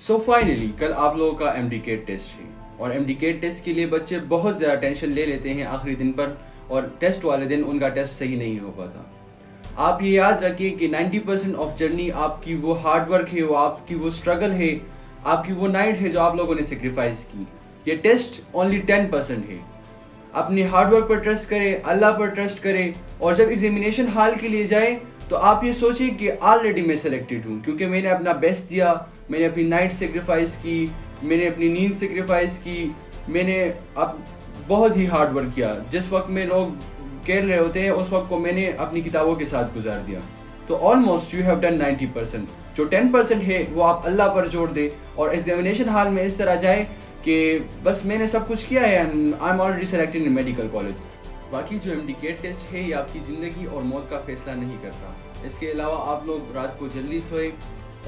सो so finally कल आप लोगों का एम टेस्ट है। और एम टेस्ट के लिए बच्चे बहुत ज़्यादा टेंशन ले लेते हैं आखिरी दिन पर, और टेस्ट वाले दिन उनका टेस्ट सही नहीं हो पाता। आप ये याद रखिए कि 90 परसेंट ऑफ़ जर्नी आपकी वो हार्डवर्क है, वो आपकी वो स्ट्रगल है, आपकी वो नाइट है जो आप लोगों ने सेक्रीफाइस की। ये टेस्ट ओनली 10 परसेंट है। अपने हार्डवर्क पर ट्रस्ट करें, अल्लाह पर ट्रस्ट करें, और जब एग्जामिनेशन हाल के लिए जाए तो आप ये सोचें कि ऑलरेडी मैं सेलेक्टेड हूँ, क्योंकि मैंने अपना बेस्ट दिया, मैंने अपनी नाइट सेक्रीफाइस की, मैंने अपनी नींद सेक्रीफाइस की, मैंने अब बहुत ही हार्ड वर्क किया। जिस वक्त में लोग कह रहे होते हैं, उस वक्त को मैंने अपनी किताबों के साथ गुजार दिया। तो almost you have done 90 percent जो 10 परसेंट है, वो आप अल्लाह पर जोड़ दें और एग्जामिनेशन हाल में इस तरह जाए कि बस मैंने सब कुछ किया है I am already selected in medical college बाकी जो एम टेस्ट है, ये आपकी ज़िंदगी और मौत का फैसला नहीं करता। इसके अलावा आप लोग रात को जल्दी सोए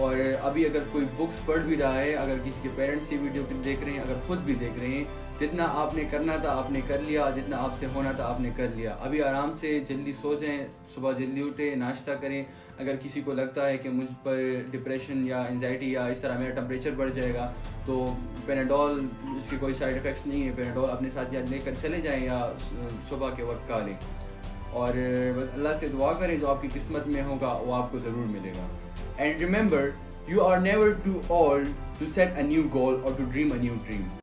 और अभी अगर कोई बुक्स पढ़ भी रहा है, अगर किसी के पेरेंट्स ये वीडियो देख रहे हैं, अगर खुद भी देख रहे हैं, जितना आपने करना था, आपने कर लिया, जितना आपसे होना था, आपने कर लिया। अभी आराम से जल्दी सो जाएँ, सुबह जल्दी उठे, नाश्ता करें। अगर किसी को लगता है कि मुझ पर डिप्रेशन या एनजाइटी या इस तरह मेरा टम्परेचर बढ़ जाएगा तो पेनाडोल इसके कोई साइड इफ़ेक्ट्स नहीं है। पेनाडोल अपने साथ या लेकर चले जाएँ या सुबह के वक्त का लें। और बस अल्लाह से दुआ करें, जो आपकी किस्मत में होगा, वो आपको ज़रूर मिलेगा। And remember, you are never too old to set a new goal or to dream a new dream.